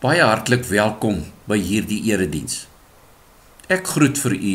Baie hartlik welkom by hierdie erediens. Ek groet vir u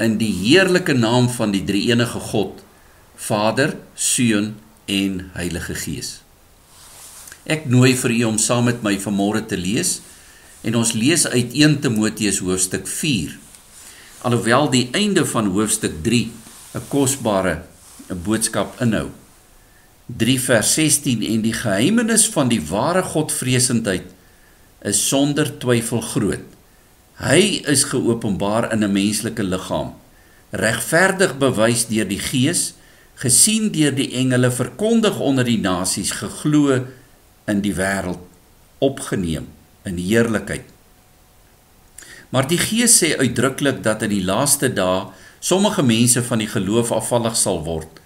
in die heerlike naam van die Drie-enige God, Vader, Seun en Heilige Gees. Ek nooi vir u om saam met my vanmôre te lees en ons lees uit 1 Timoteus hoofstuk 4. Alhoewel die einde van hoofstuk 3 'n kosbare 'n boodskap inhou. 3 vers 16 en die geheimenis van die ware Godvreesendheid is sonder twyfel groot. Hy is geopenbaar in 'n menslike liggaam, regverdig bewys deur die Gees, gesien deur die engele, verkondig onder die nasies, geglo in die wêreld, opgeneem in heerlikheid. Maar die Gees sê uitdruklik dat in die laaste dae sommige mense van die geloof afvallig sal word,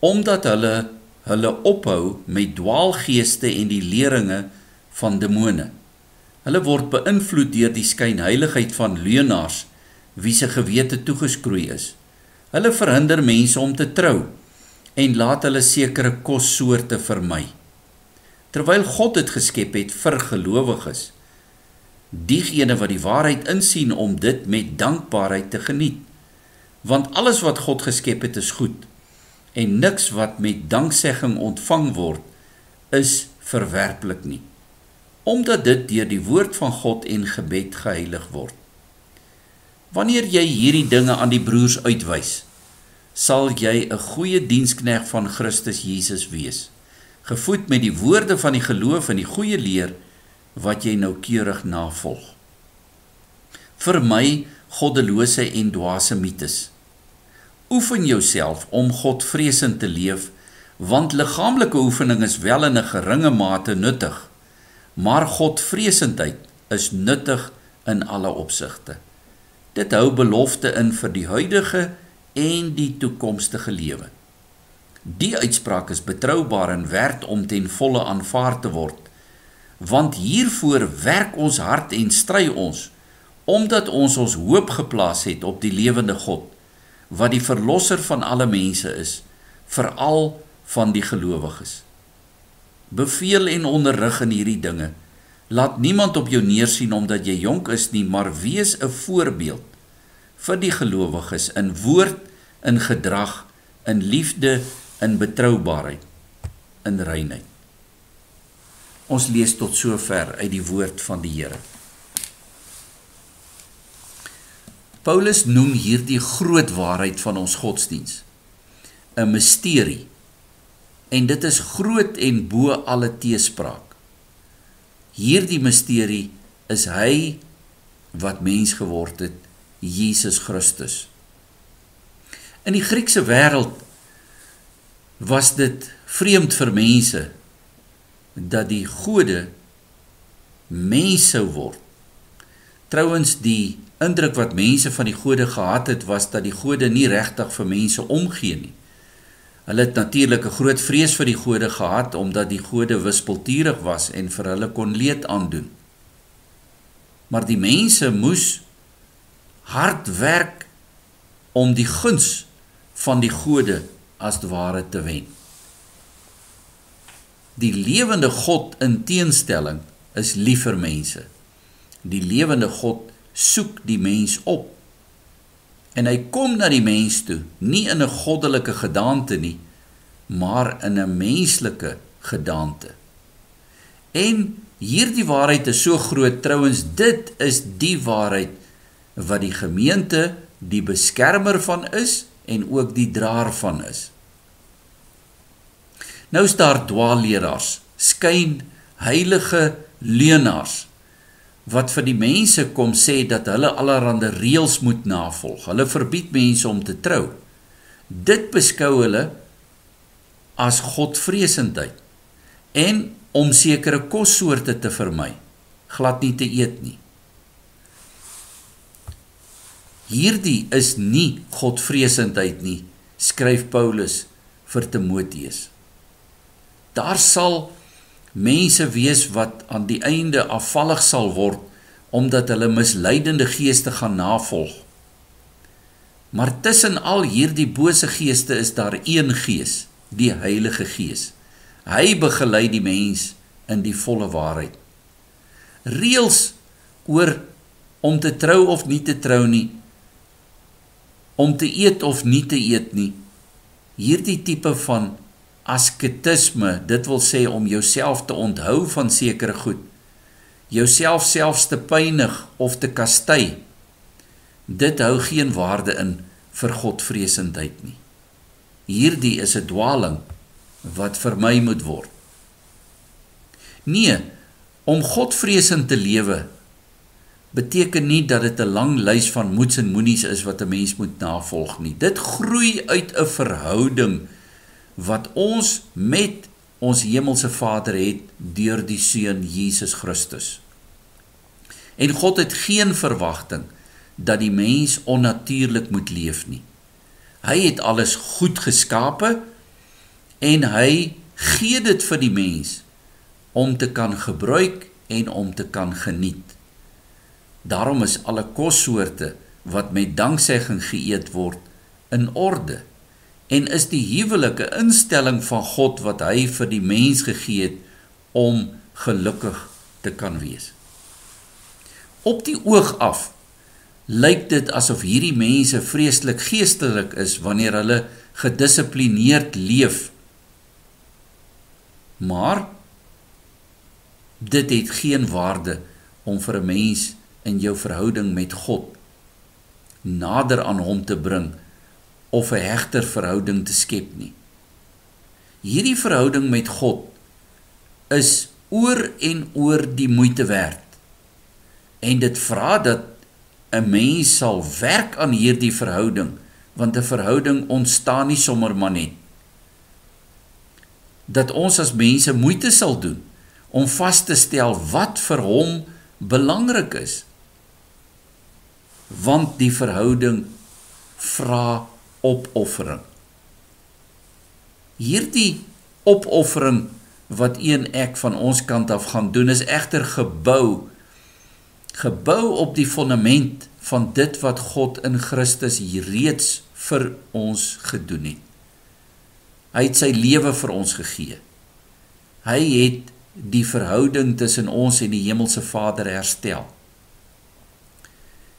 omdat hulle hulle ophou met dwaalgeeste en die leringe van demone. Hulle word beïnvloed deur die skynheiligheid van leuenaars wie se gewete toegeskroei is. Hulle verhinder mense om te trou en laat hulle sekere kossoorte vermy. Terwyl God dit geskep het vir gelowiges, diegene wat die waarheid insien om dit met dankbaarheid te geniet. Want alles wat God geskep het is goed en niks wat met danksegging ontvang word is verwerplik nie omdat dit deur die woord van God en gebed geheilig word. Wanneer jy hierdie dinge aan die broers uitwys sal jy 'n goeie dienskneg van Christus Jesus wees gevoed met die woorde van die geloof en die goeie leer wat jy noukeurig navolg. Vir my goddelose en dwaase mites Oefen jouself om Godvreesend te leef, want liggaamlike oefening is wel in 'n geringe mate nuttig, maar Godvreesendheid is nuttig in alle opsigte. Dit hou belofte in vir die huidige en die toekomstige lewe. Die uitspraak is betroubaar en werd om ten volle aanvaar te word, want hiervoor werk ons hard en stry ons omdat ons ons hoop geplaas het op die lewende God wat die verlosser van alle mense is, veral van die gelowiges. Beveel en onderrig in hierdie dinge. Laat niemand op jou neersien omdat jy jonk is nie, maar wees 'n voorbeeld vir die gelowiges in woord, in gedrag, in liefde, in betroubaarheid, in reinheid. Ons lees tot sover uit die woord van die Here. Paulus noem hierdie groot waarheid van ons godsdiens 'n misterie. En dit is groot en bo alle teespraak. Hierdie misterie is hy wat mens geword het, Jesus Christus. In die Griekse wêreld was dit vreemd vir mense dat die gode mense word. Trouwens die indruk wat mense van die gode gehad het was dat die gode nie regtig vir mense omgee nie. Hulle het natuurlik 'n groot vrees vir die gode gehad omdat die gode wispelturig was en vir hulle kon leed aandoen. Maar die mense moes hard werk om die guns van die gode as ware te wen. Die lewende God in teenstelling is lief vir mense. Die lewende God soek die mens op. En hy kom na die mens toe, nie in 'n goddelike gedaante nie, maar in 'n menslike gedaante. En hierdie waarheid is so groot trouens dit is die waarheid wat die gemeente die beskermer van is en ook die draer van is. Nou is daar dwaalleraars, skyn heilige leenaars wat vir die mense kom sê dat hulle allerlei reëls moet navolg. Hulle verbied mense om te trou. Dit beskou hulle as godvreesendheid en om sekere kossoorte te vermy, glad nie te eet nie. Hierdie is nie godvreesendheid nie, skryf Paulus vir Timoteus. Daar sal mense wees wat aan die einde afvallig sal word omdat hulle misleidende geeste gaan navolg. Maar tussen al hierdie bose geeste is daar een gees, die Heilige Gees. Hy begelei die mens in die volle waarheid. reëls oor om te trou of nie te trou nie, om te eet of nie te eet nie. Hierdie tipe van asketisme, dit wil sê om jouself te onthou van sekere goed, jouself selfs te pynig of te kastei, dit hou geen waarde in vir Godvreesendheid nie. Hierdie is 'n dwaling wat vermy moet word. Nee, om Godvreesend te lewe beteken nie dat dit 'n lang lys van moets en moenies is wat 'n mens moet navolg nie. Dit groei uit 'n verhouding wat ons met ons hemelse Vader het deur die seun Jesus Christus. En God het geen verwagting dat die mens onnatuurlik moet leef nie. Hy het alles goed geskape en hy gee dit vir die mens om te kan gebruik en om te kan geniet. Daarom is alle kossoorte wat met danksegging geëet word in orde en is die huwelike instelling van God wat hy vir die mens gegee het om gelukkig te kan wees. Op die oog af lyk dit asof hierdie mense vreeslik geestelik is wanneer hulle gedissiplineerd leef. Maar dit het geen waarde om vir 'n mens in jou verhouding met God nader aan hom te bring of 'n hegter verhouding te skep nie. Hierdie verhouding met God is oor en oor die moeite werd. En dit vra dat 'n mens sal werk aan hierdie verhouding, want 'n verhouding ontstaan nie sommer maar net. Dat ons as mense moeite sal doen om vas te stel wat vir hom belangrik is want die verhouding vra opoffering. Hierdie opoffering wat een ek van ons kant af gaan doen is egter gebou gebou op die fondament van dit wat God in Christus reeds vir ons gedoen het. Hy het sy lewe vir ons gegee. Hy het die verhouding tussen ons en die hemelse Vader herstel.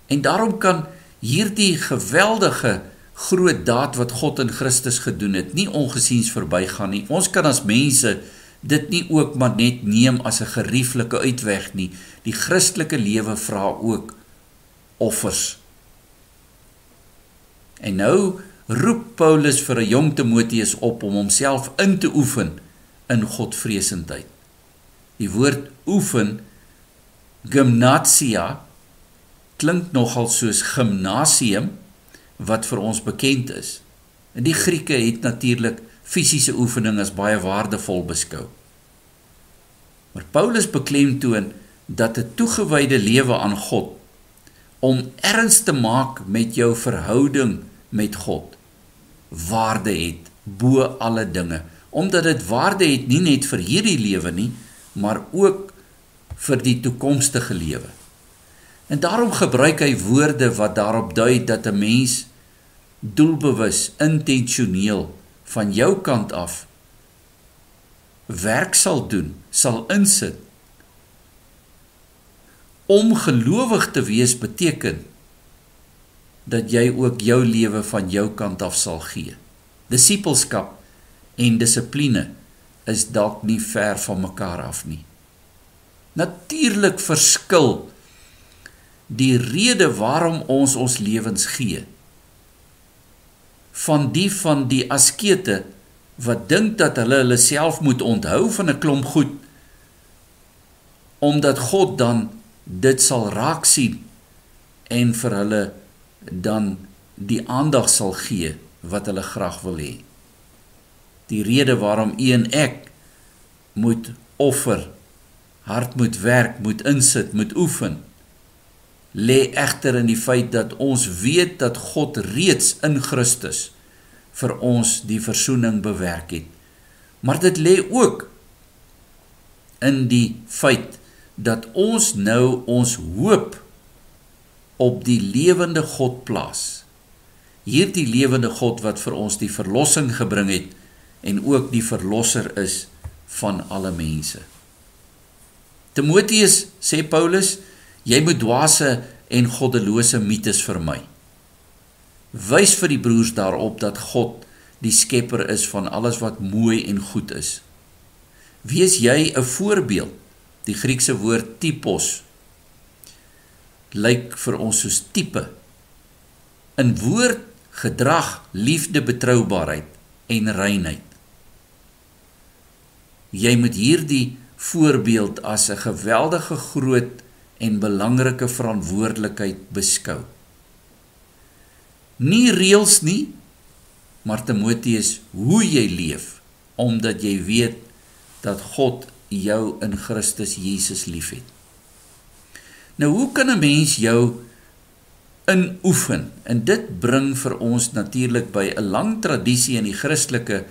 En daarom kan hierdie geweldige groot daad wat God in Christus gedoen het, nie ongesiens verbygaan nie. Ons kan as mense dit nie ook maar net neem as 'n gerieflike uitweg nie. Die Christelike lewe vra ook offers. En nou roep Paulus vir 'n jong Timoteus op om homself in te oefen in Godvreesendheid. Die woord oefen gymnasia klink nogal soos gimnasium wat vir ons bekend is. En die Grieke het natuurlik fisiese oefening as baie waardevol beskou. Maar Paulus beklemtoon dat 'n toegewyde lewe aan God om erns te maak met jou verhouding met God waarde het bo alle dinge omdat dit waarde het nie net vir hierdie lewe nie maar ook vir die toekomstige lewe. En daarom gebruik hy woorde wat daarop dui dat 'n mens doelbewus, intentioneel van jou kant af werk sal doen, sal insit. Om gelowig te wees beteken dat jy ook jou lewe van jou kant af sal gee. Disippelskap en dissipline is dalk nie ver van mekaar af nie. Natuurlik verskil die rede waarom ons ons lewens gee van die van die askete wat dink dat hulle hulle self moet onthou van 'n klomp goed omdat God dan dit sal raak sien en vir hulle dan die aandag sal gee wat hulle graag wil hê. Die rede waarom u en ek moet offer, hard moet werk, moet insit, moet oefen lê egter in die feit dat ons weet dat God reeds in Christus vir ons die verzoening bewerk het. Maar dit lê ook in die feit dat ons nou ons hoop op die lewende God plaas. Hierdie lewende God wat vir ons die verlossing gebring het en ook die verlosser is van alle mense. Timoteus sê Paulus, jy moet dwaase en goddelose mites vermy. Wys vir die broers daarop dat God die skepper is van alles wat mooi en goed is. Wees jy 'n voorbeeld. Die Griekse woord typos lyk vir ons soos tipe. In woord, gedrag, liefde, betroubaarheid en reinheid. Jy moet hierdie voorbeeld as 'n geweldige groot en belangrike verantwoordelikheid beskou. Nie reëls nie, maar Timoteus, hoe jy leef omdat jy weet dat God jou in Christus Jesus liefhet. Nou hoe kan 'n mens jou inoefen? En dit bring vir ons natuurlik by 'n lang tradisie in die Christelike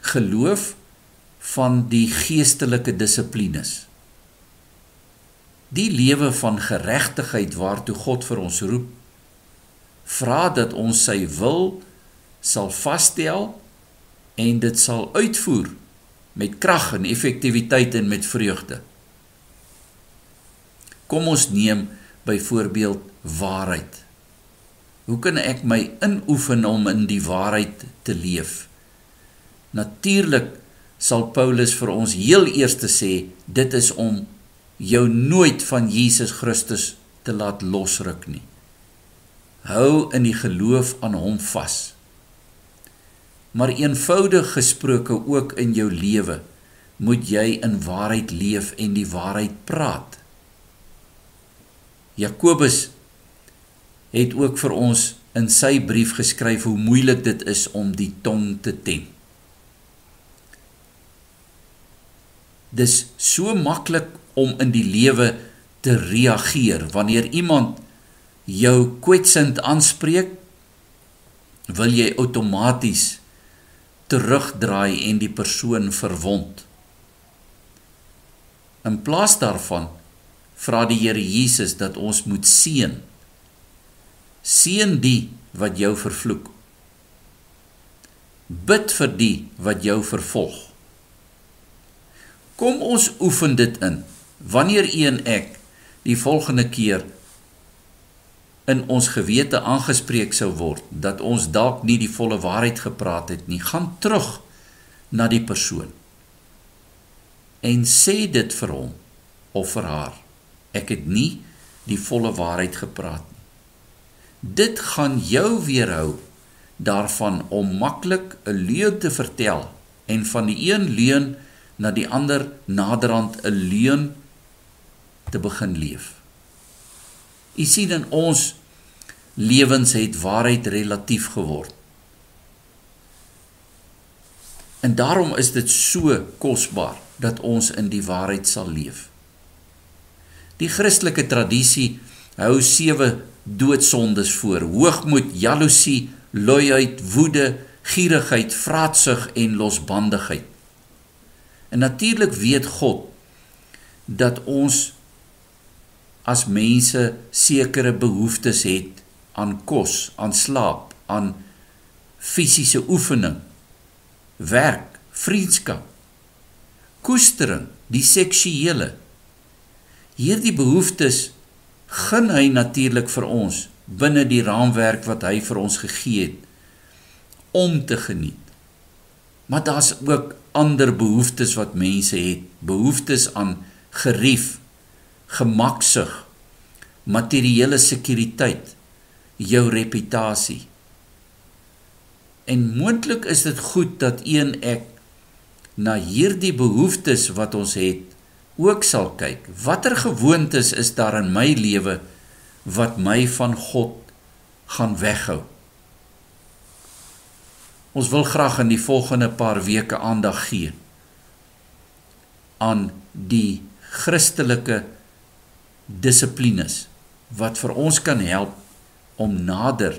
geloof van die geestelike dissiplines. Die lewe van geregtigheid waartoe God vir ons roep, vra dat ons sy wil sal vasstel en dit sal uitvoer met krag en effektiwiteit en met vreugde. Kom ons neem byvoorbeeld waarheid. Hoe kan ek my inoefen om in die waarheid te leef? Natuurlik sal Paulus vir ons heel eers sê dit is om jou nooit van Jesus Christus te laat losruk nie. Hou in die geloof aan hom vas. Maar eenvoudig gesproke ook in jou lewe moet jy in waarheid leef en die waarheid praat. Jakobus het ook vir ons in sy brief geskryf hoe moeilik dit is om die tong te tem. Dis so maklik om in die lewe te reageer. Wanneer iemand jou kwetsend aanspreek wil jy outomaties terugdraai en die persoon verwond. In plaas daarvan vra die Here Jesus dat ons moet seën. Seën die wat jou vervloek. Bid vir die wat jou vervolg. Kom ons oefen dit in. Wanneer u en ek die volgende keer in ons gewete aangespreek sou word dat ons dalk nie die volle waarheid gepraat het nie, gaan terug na die persoon en sê dit vir hom of vir haar. Ek het nie die volle waarheid gepraat nie. Dit gaan jou weerhou daarvan om maklik 'n leuen te vertel en van die een leuen na die ander naderhand 'n leuen te begin leef. U sien in ons lewens het waarheid relatief geword. En daarom is dit so kosbaar dat ons in die waarheid sal leef. Die Christelike tradisie hou sewe doodsondes voor: hoogmoed, jaloesie, luiheid, woede, gierigheid, vraatsug en losbandigheid. En natuurlik weet God dat ons as mense sekere behoeftes het aan kos, aan slaap, aan fisiese oefening, werk, vriendskap, koestering, die seksuele. Hierdie behoeftes gun hy natuurlik vir ons binne die raamwerk wat hy vir ons gegee het om te geniet. Maar daar's ook ander behoeftes wat mense het, behoeftes aan gerief, gemaksig, materiële sekuriteit, jou reputasie. En moontlik is dit goed dat een ek na hierdie behoeftes wat ons het ook sal kyk. Watter gewoontes is daar in my lewe wat my van God gaan weghou? Ons wil graag in die volgende paar weke aandag gee aan die Christelike dissiplines wat vir ons kan help om nader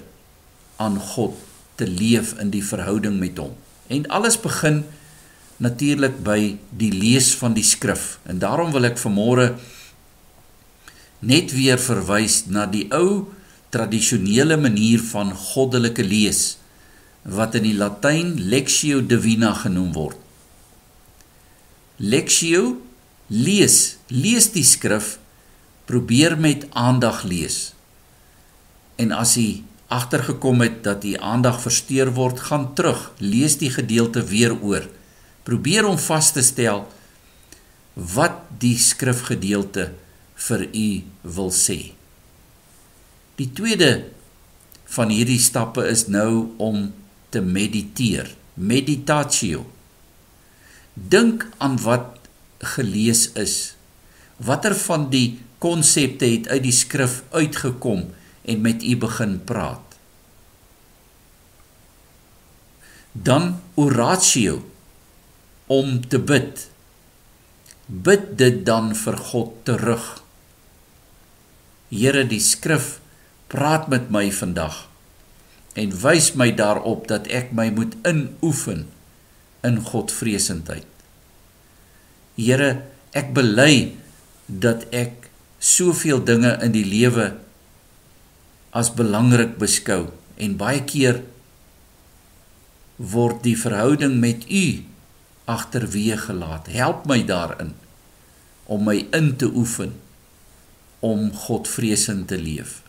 aan God te leef in die verhouding met hom. En alles begin natuurlik by die lees van die skrif. En daarom wil ek vanmôre net weer verwys na die ou tradisionele manier van goddelike lees wat in die Latyn Lectio Divina genoem word. Lectio lees Lees die skrif, probeer met aandag lees. En as jy agtergekom het dat die aandag versteur word, gaan terug, lees die gedeelte weer oor. Probeer om vas te stel wat die skrifgedeelte vir u wil sê. Die tweede van hierdie stappe is nou om te mediteer. Meditatio. Dink aan wat gelees is. Watter van die konsepte het uit die skrif uitgekom? en met u begin praat. Dan oratio om te bid. Bid dit dan vir God terug. Here, die skrif praat met my vandag en wys my daarop dat ek my moet inoefen in Godvreesendheid. Here, ek bely dat ek soveel dinge in die lewe as belangrik beskou en baie keer word die verhouding met u agterweë gelaat. Help my daarin om my in te oefen om Godvreesend te leef.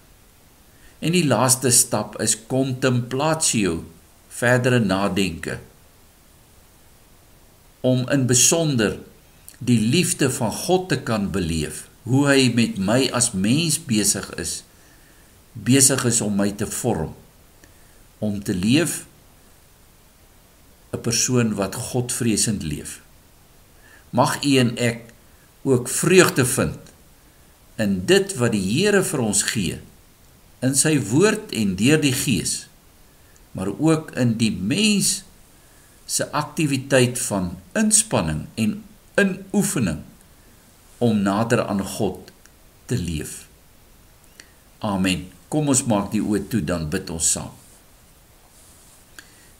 En die laaste stap is contemplatio, verdere nadenke. Om in besonder die liefde van God te kan beleef, hoe hy met my as mens besig is besig is om my te vorm om te leef 'n persoon wat Godvreesend leef. Mag u en ek ook vreugde vind in dit wat die Here vir ons gee in sy woord en deur die Gees, maar ook in die mens se aktiwiteit van inspanning en inoefening om nader aan God te leef. Amen. Kom ons maak die oë toe dan bid ons saam.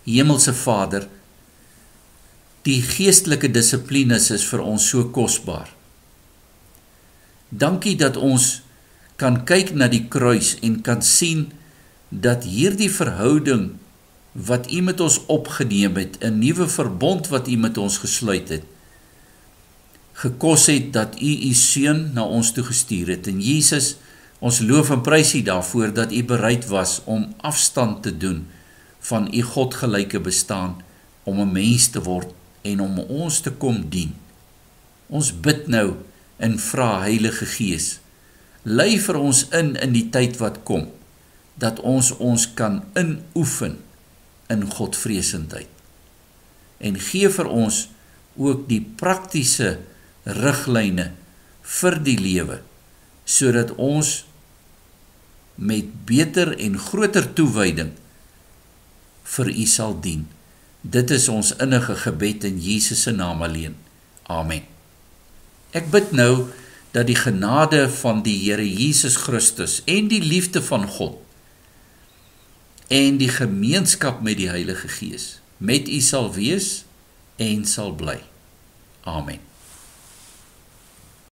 Hemelse Vader, die geestelike dissiplines is vir ons so kosbaar. Dankie dat ons kan kyk na die kruis en kan sien dat hierdie verhouding wat U met ons opgeneem het, 'n nuwe verbond wat U met ons gesluit het, gekos het dat U U seun na ons toe gestuur het en Jesus Ons loof en prys U daarvoor dat U bereid was om afstand te doen van U godgelyke bestaan om 'n mens te word en om ons te kom dien. Ons bid nou en vra Heilige Gees, lei vir ons in in die tyd wat kom dat ons ons kan inoefen in Godvreesendheid. En gee vir ons ook die praktiese riglyne vir die lewe sodat ons met beter en groter toewyding vir u sal dien. Dit is ons innige gebed in Jesus se naam alleen. Amen. Ek bid nou dat die genade van die Here Jesus Christus en die liefde van God en die gemeenskap met die Heilige Gees met u sal wees en sal bly. Amen.